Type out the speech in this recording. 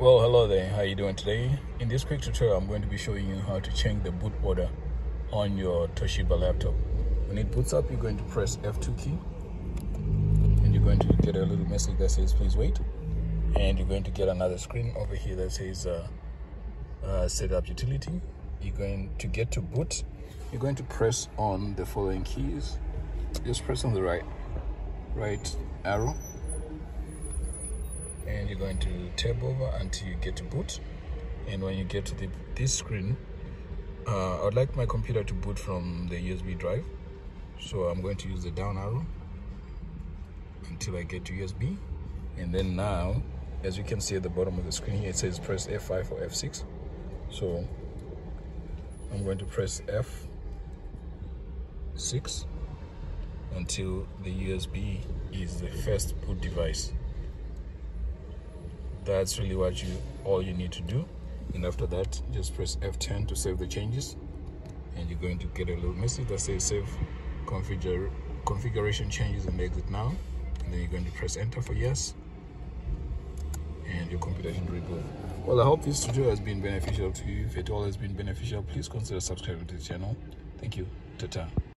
well hello there. How are you doing today? In this quick tutorial i'm going to be showing you how to change the boot order on your toshiba laptop. When it boots up you're going to press f2 key and you're going to get a little message that says please wait and you're going to get another screen over here that says uh, uh, set up utility. You're going to get to boot. You're going to press on the following keys. Just press on the right right arrow going to tab over until you get to boot. And when you get to the, this screen uh, I'd like my computer to boot from the USB drive. So I'm going to use the down arrow until I get to USB and then now as you can see at the bottom of the screen here it says press F5 or F6 so I'm going to press F6 until the USB is the first boot device that's really what you all you need to do. And after that just press F10 to save the changes. And you're going to get a little message that says save configure configuration changes and exit now. And then you're going to press enter for yes. And your computer should reboot well i hope this tutorial has been beneficial to you. If it all has been beneficial please consider subscribing to the channel. Thank you. Ta, -ta.